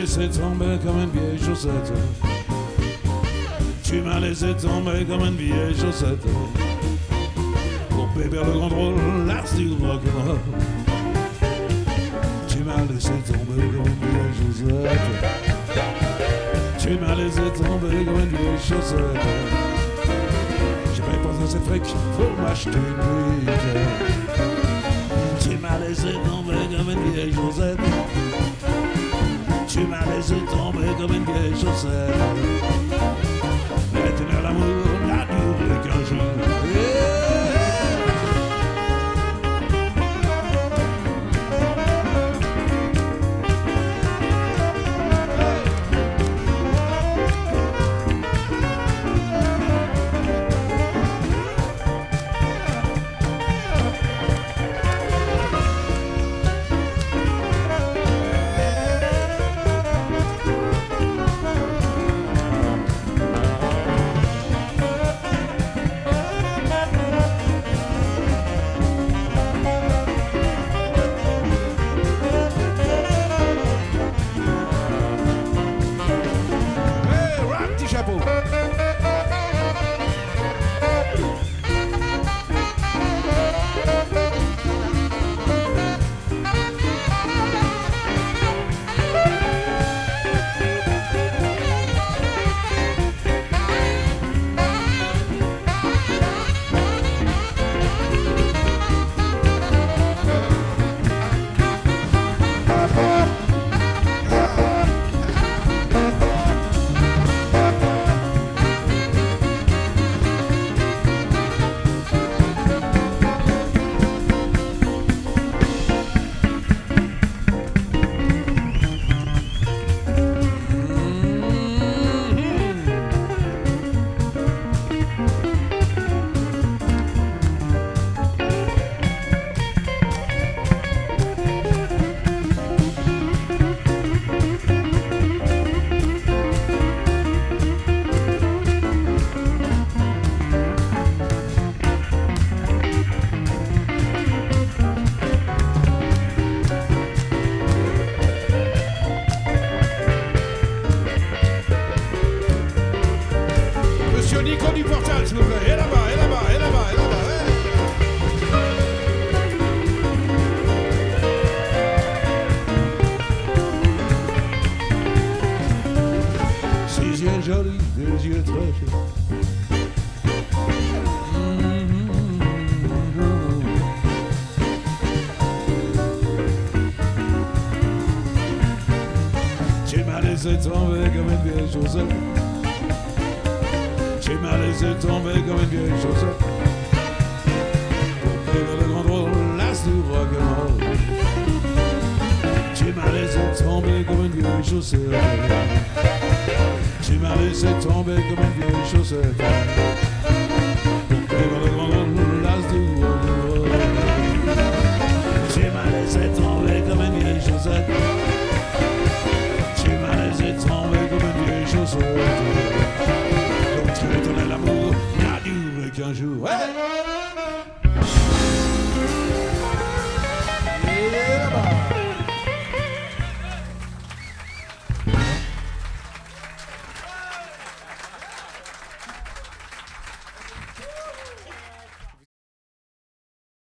laissé tomber comme une vieille chaussette. Tu m'as laissé tomber comme une vieille chaussette. Pour bébé le grand rôle, l'art du rock'n'roll. Tu m'as laissé tomber comme une vieille chaussette. Tu m'as laissé tomber comme une vieille chaussette. J'ai pas cette fric pour m'acheter une brique. Une Du Portal, s'il vous plaît. Et là-bas, et là-bas, et là-bas, et là-bas. Six yeux jolis, deux yeux très. Tu m'as laissé tomber comme une vieille chaussette. Tu m'as laissé tomber comme une vieille chaussette. Pour faire le du. Tu m'as laissé tomber comme une vieille chaussette. Tu m'as laissé tomber comme une vieille chaussette.